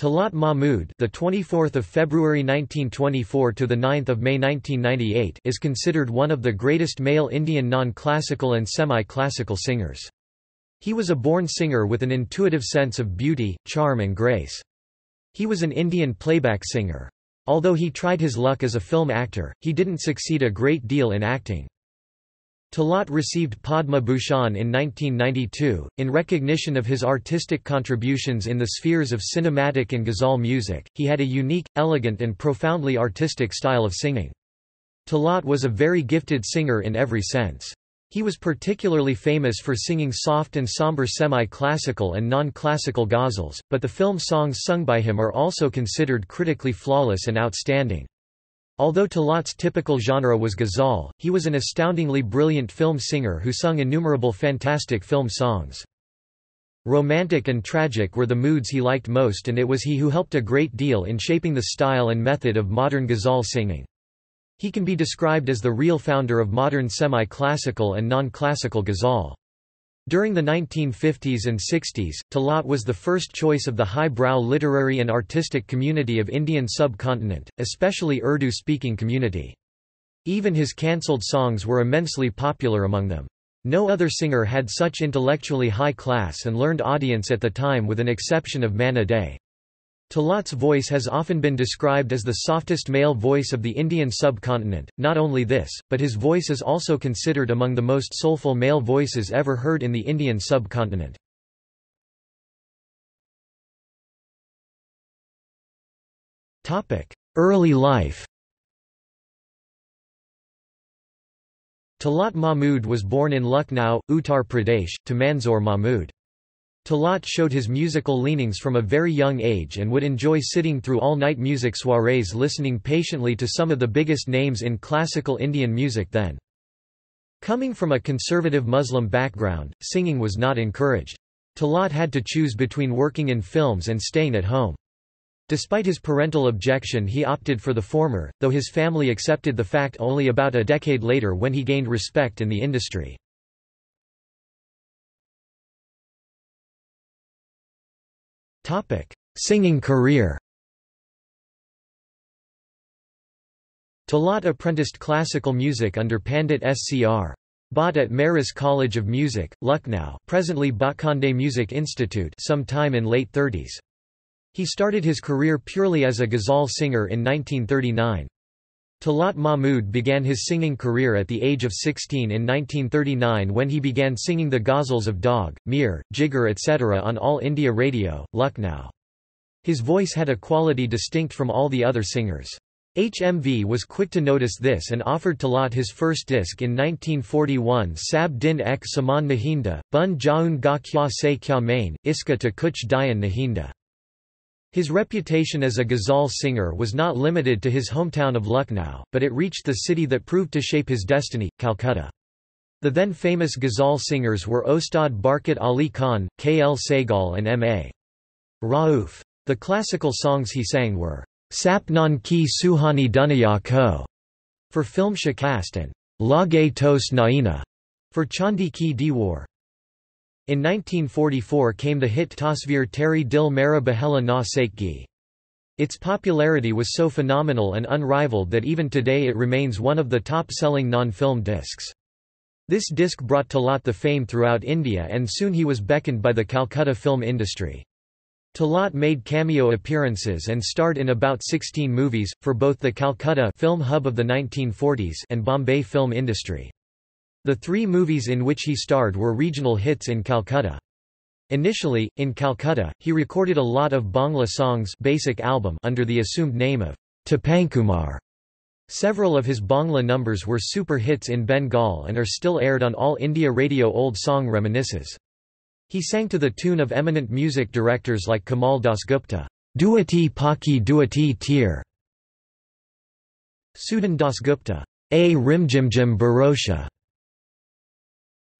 Talat Mahmood, the 24th of February 1924 to the 9th of May 1998, is considered one of the greatest male Indian non-classical and semi-classical singers. He was a born singer with an intuitive sense of beauty, charm and grace. He was an Indian playback singer. Although he tried his luck as a film actor, he didn't succeed a great deal in acting. Talat received Padma Bhushan in 1992, in recognition of his artistic contributions in the spheres of cinematic and ghazal music. He had a unique, elegant, and profoundly artistic style of singing. Talat was a very gifted singer in every sense. He was particularly famous for singing soft and somber semi-classical and non-classical ghazals, but the film songs sung by him are also considered critically flawless and outstanding. Although Talat's typical genre was ghazal, he was an astoundingly brilliant film singer who sung innumerable fantastic film songs. Romantic and tragic were the moods he liked most and it was he who helped a great deal in shaping the style and method of modern ghazal singing. He can be described as the real founder of modern semi-classical and non-classical ghazal. During the 1950s and 60s, Talat was the first choice of the high-brow literary and artistic community of Indian subcontinent, especially Urdu-speaking community. Even his cancelled songs were immensely popular among them. No other singer had such intellectually high class and learned audience at the time with an exception of Manna Dey. Talat's voice has often been described as the softest male voice of the Indian subcontinent. Not only this, but his voice is also considered among the most soulful male voices ever heard in the Indian subcontinent. Topic: Early life. Talat Mahmood was born in Lucknow, Uttar Pradesh, to Manzoor Mahmood. Talat showed his musical leanings from a very young age and would enjoy sitting through all-night music soirees listening patiently to some of the biggest names in classical Indian music then. Coming from a conservative Muslim background, singing was not encouraged. Talat had to choose between working in films and staying at home. Despite his parental objection he opted for the former, though his family accepted the fact only about a decade later when he gained respect in the industry. Singing career Talat apprenticed classical music under Pandit S.C.R. Bhatt at Maris College of Music, Lucknow presently Bhatkhande Music Institute sometime in late 30s. He started his career purely as a ghazal singer in 1939. Talat Mahmood began his singing career at the age of 16 in 1939 when he began singing the ghazals of Daag, Mir, Jigar etc. on All India Radio, Lucknow. His voice had a quality distinct from all the other singers. HMV was quick to notice this and offered Talat his first disc in 1941 Sab Din Ek Saman Nahinda, Bun Jaun Ga Kya Se Kya Main, Iska to Kuch Dayan Nahinda. His reputation as a ghazal singer was not limited to his hometown of Lucknow, but it reached the city that proved to shape his destiny, Calcutta. The then famous ghazal singers were Ustad Barkat Ali Khan, K. L. Sehgal and M. A. Rauf. The classical songs he sang were Sapnan ki Suhani Duniya ko for film Shikast and Lage Tos Naina for Chandi ki Diwar. In 1944 came the hit Tasveer Teri Dil Mera Bahela Na Saikgi. Its popularity was so phenomenal and unrivaled that even today it remains one of the top-selling non-film discs. This disc brought Talat the fame throughout India and soon he was beckoned by the Calcutta film industry. Talat made cameo appearances and starred in about 16 movies, for both the Calcutta film hub of the 1940s and Bombay film industry. The three movies in which he starred were regional hits in Calcutta. Initially, in Calcutta, he recorded a lot of Bangla songs basic album under the assumed name of Tapankumar. Several of his Bangla numbers were super hits in Bengal and are still aired on All India Radio Old Song Reminisces. He sang to the tune of eminent music directors like Kamal Dasgupta, Duati Paki Duati Tir, Sudan Dasgupta, A Rimjimjim Barosha,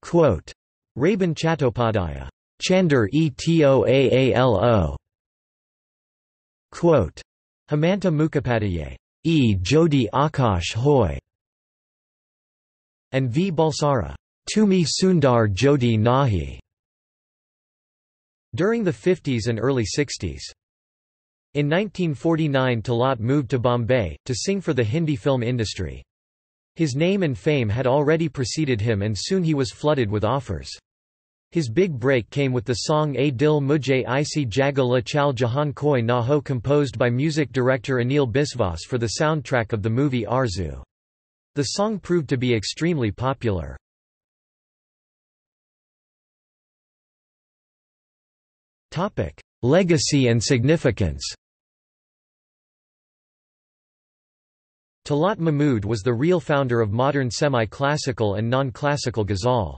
Quote, Rabin Chattopadhyaya, Chander etoaalo. Quote, Hemanta Mukhopadhyay, E. Jodi Akash Hoy. And V. Balsara, Tumi Sundar Jodi Nahi. During the 50s and early 60s. In 1949 Talat moved to Bombay, to sing for the Hindi film industry. His name and fame had already preceded him and soon he was flooded with offers. His big break came with the song A Dil Mujhe Isi Jaga La Chal Jahan Koi Na Ho composed by music director Anil Biswas for the soundtrack of the movie Arzu. The song proved to be extremely popular. Legacy and significance Talat Mahmood was the real founder of modern semi-classical and non-classical ghazal.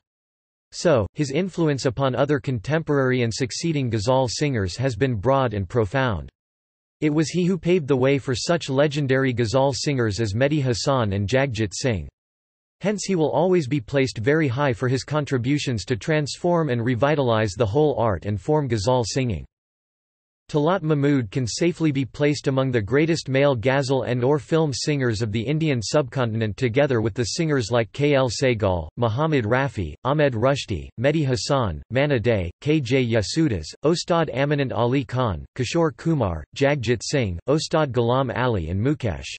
So, his influence upon other contemporary and succeeding ghazal singers has been broad and profound. It was he who paved the way for such legendary ghazal singers as Mehdi Hassan and Jagjit Singh. Hence he will always be placed very high for his contributions to transform and revitalize the whole art and form ghazal singing. Talat Mahmood can safely be placed among the greatest male ghazal and or film singers of the Indian subcontinent together with the singers like K. L. Sehgal, Muhammad Rafi, Ahmed Rushdi, Mehdi Hassan, Manna Dey, K. J. Yesudas, Ustad Amanat Ali Khan, Kishore Kumar, Jagjit Singh, Ustad Ghulam Ali and Mukesh.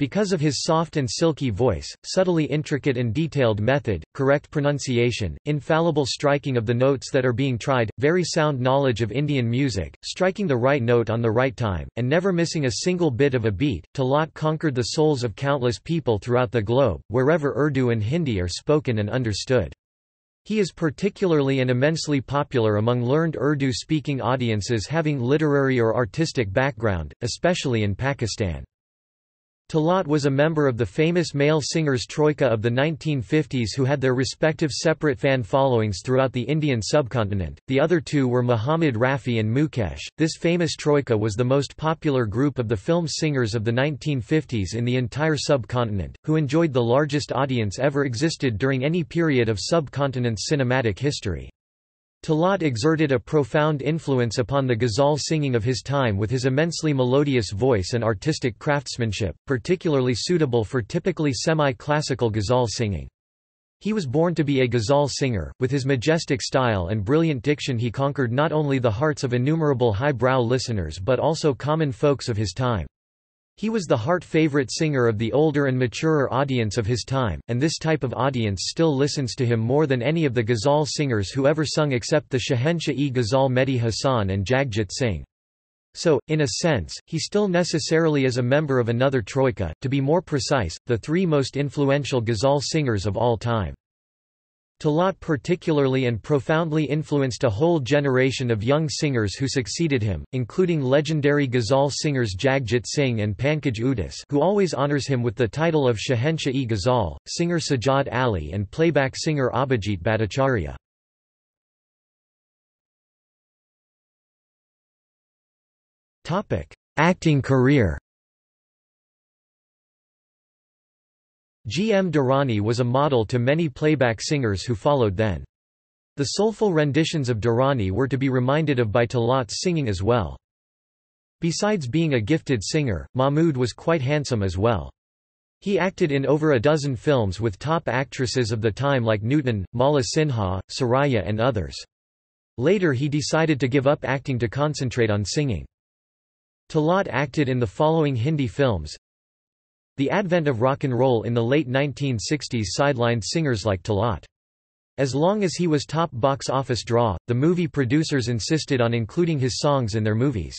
Because of his soft and silky voice, subtly intricate and detailed method, correct pronunciation, infallible striking of the notes that are being tried, very sound knowledge of Indian music, striking the right note on the right time, and never missing a single bit of a beat, Talat conquered the souls of countless people throughout the globe, wherever Urdu and Hindi are spoken and understood. He is particularly and immensely popular among learned Urdu-speaking audiences having literary or artistic background, especially in Pakistan. Talat was a member of the famous male singers troika of the 1950s who had their respective separate fan followings throughout the Indian subcontinent. The other two were Muhammad Rafi and Mukesh. This famous troika was the most popular group of the film singers of the 1950s in the entire subcontinent, who enjoyed the largest audience ever existed during any period of subcontinent's cinematic history. Talat exerted a profound influence upon the ghazal singing of his time with his immensely melodious voice and artistic craftsmanship, particularly suitable for typically semi-classical ghazal singing. He was born to be a ghazal singer, with his majestic style and brilliant diction he conquered not only the hearts of innumerable high-brow listeners but also common folks of his time. He was the heart-favorite singer of the older and maturer audience of his time, and this type of audience still listens to him more than any of the ghazal singers who ever sung except the Shahenshah-e ghazal Mehdi Hasan and Jagjit Singh. So, in a sense, he still necessarily is a member of another troika, to be more precise, the three most influential ghazal singers of all time. Talat particularly and profoundly influenced a whole generation of young singers who succeeded him, including legendary ghazal singers Jagjit Singh and Pankaj Udhas who always honors him with the title of Shahenshah-e Ghazal, singer Sajjad Ali and playback singer Abhijit Bhattacharya. Acting career G. M. Durrani was a model to many playback singers who followed then. The soulful renditions of Durrani were to be reminded of by Talat's singing as well. Besides being a gifted singer, Mahmood was quite handsome as well. He acted in over a dozen films with top actresses of the time like Nutan, Mala Sinha, Suraiya and others. Later he decided to give up acting to concentrate on singing. Talat acted in the following Hindi films the advent of rock and roll in the late 1960s sidelined singers like Talat. As long as he was top box office draw, the movie producers insisted on including his songs in their movies.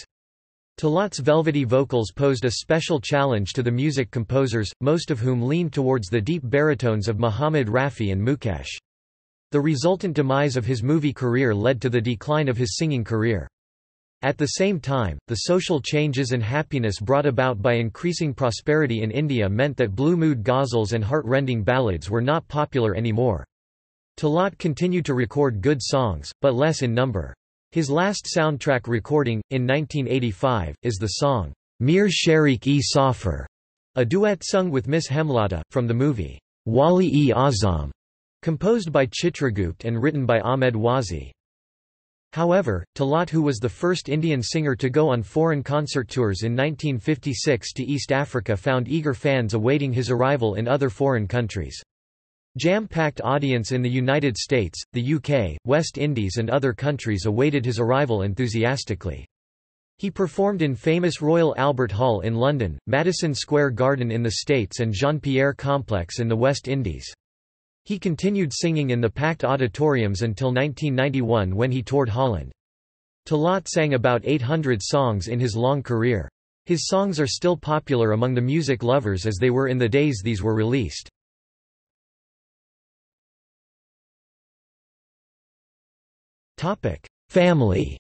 Talat's velvety vocals posed a special challenge to the music composers, most of whom leaned towards the deep baritones of Muhammad Rafi and Mukesh. The resultant demise of his movie career led to the decline of his singing career. At the same time, the social changes and happiness brought about by increasing prosperity in India meant that blue mood ghazals and heart-rending ballads were not popular anymore. Talat continued to record good songs, but less in number. His last soundtrack recording, in 1985, is the song, Mir Sharik-e Safar, a duet sung with Miss Hemlata, from the movie, Wali-e-Azam, composed by Chitragupt and written by Ahmed Wazi. However, Talat who was the first Indian singer to go on foreign concert tours in 1956 to East Africa found eager fans awaiting his arrival in other foreign countries. Jam-packed audience in the United States, the UK, West Indies and other countries awaited his arrival enthusiastically. He performed in famous Royal Albert Hall in London, Madison Square Garden in the States and Jean-Pierre Complex in the West Indies. He continued singing in the packed auditoriums until 1991 when he toured Holland. Talat sang about 800 songs in his long career. His songs are still popular among the music lovers as they were in the days these were released. Family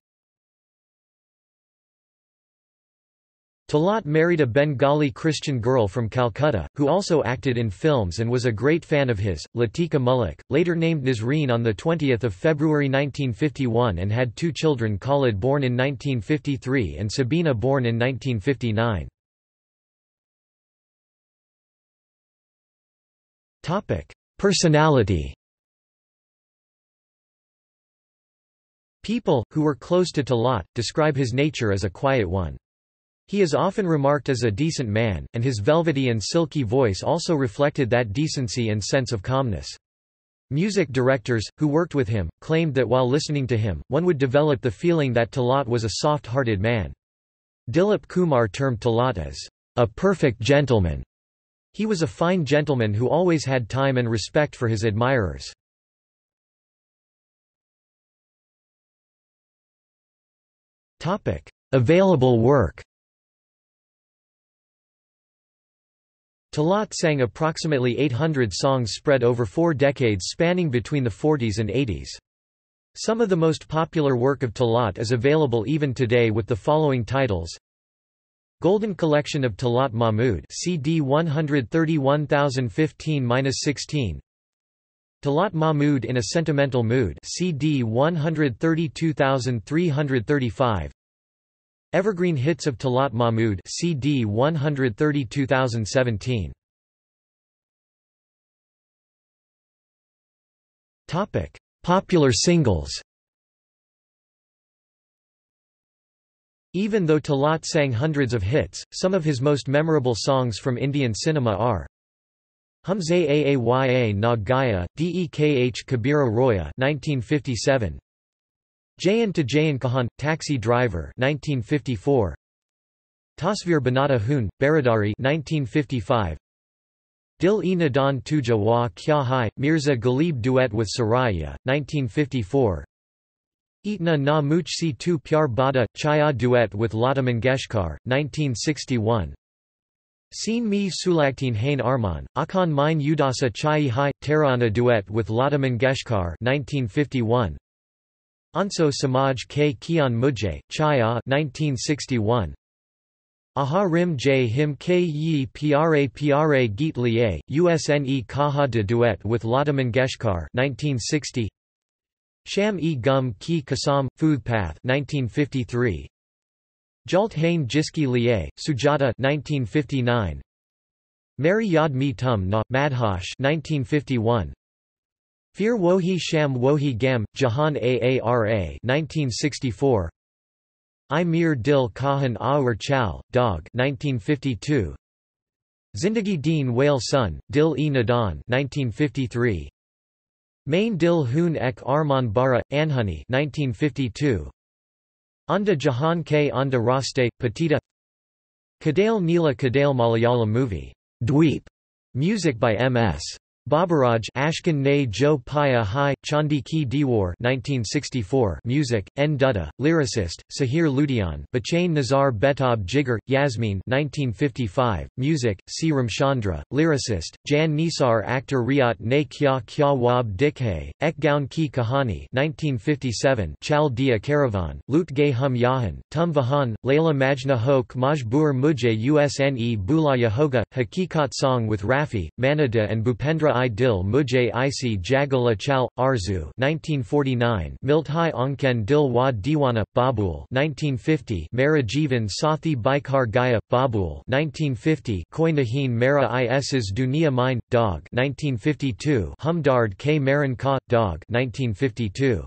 Talat married a Bengali Christian girl from Calcutta, who also acted in films and was a great fan of his, Latika Mullik, later named Nazreen on 20 February 1951 and had two children Khalid born in 1953 and Sabina born in 1959. Personality People, who were close to Talat, describe his nature as a quiet one. He is often remarked as a decent man, and his velvety and silky voice also reflected that decency and sense of calmness. Music directors, who worked with him, claimed that while listening to him, one would develop the feeling that Talat was a soft-hearted man. Dilip Kumar termed Talat as a perfect gentleman. He was a fine gentleman who always had time and respect for his admirers. Available work Talat sang approximately 800 songs spread over four decades spanning between the 40s and 80s. Some of the most popular work of Talat is available even today with the following titles. Golden Collection of Talat Mahmood CD 131015-16 Talat Mahmood in a Sentimental Mood CD 132335 Evergreen Hits of Talat Mahmood CD 130 2017 Topic Popular singles. Even though Talat sang hundreds of hits, some of his most memorable songs from Indian cinema are Humse Aaya Na Gaya, Dekh Kabira Roya 1957, Jayan to Jayan Kahan, Taxi Driver 1954. Tasvir Banata Hoon, Baradari 1955. Dil e Nadan Tuja wa Kya Hai, Mirza Ghalib duet with Suraiya, 1954. Itna na Muchsi tu Pyar Bada, Chaya duet with Lata Mangeshkar, 1961. Seen me Sulakteen Hain Arman, Akan Mine Udasa Chai Hai, Tarana duet with Lata Mangeshkar 1951. Anso Samaj K. Kian Mujhe, Chaya 1961. Aha Rim J Him K Yi Pyare Pyare Geet Liye, USNE Kaha de Duet with Lata Mangeshkar 1960. Sham e Gum Ki Kasam, Footpath 1953. Jalt Hain Jiski Liye, Sujata 1959. Mary Yad Mi Tum Na, Madhosh 1951. Fir Wohi Sham Wohi Gam, Jahan Aara 1964. I Mir Dil Kahan Aur Chal, Daag 1952. Zindagi Deen Whale Sun, Dil e Nadan 1953. Main Dil Hoon Ek Arman Bara, Anhani 1952. Anda Jahan K Anda Raste, Petita Kadale Neela Kadale Malayalam movie, Dweep, music by M.S. Baburaj Ashkan Ne Jo Paya Hai, Chandi Ki Diwar 1964 music, N. Dutta, lyricist, Sahir Ludian Bachain Nazar Betab Jigar, Yasmin 1955, music, C. Ramchandra, lyricist, Jan Nisar Akhtar Riat Ne Kya Kya Wab Dikhe, Ek Gaun Ki Kahani 1957 Chal Dia Caravan, Lut Gay Hum Yahan, Tum Vahan, Layla Majna Hok Majbur Mujhe Usne Bula Yahoga, Hakikat Song with Rafi, Manna Dey and Bhupendra i Dil Mujhe Isi Jagala Chal, Arzu 1949 Milthai Onken Dil Wa Diwana, Babul 1950 Mara Jivan Sathi Baikhar Gaya, Babul 1950 Koi Nahin Mara Is's Dunia Mine, Daag 1952 Humdard K. Maran Ka, Daag 1952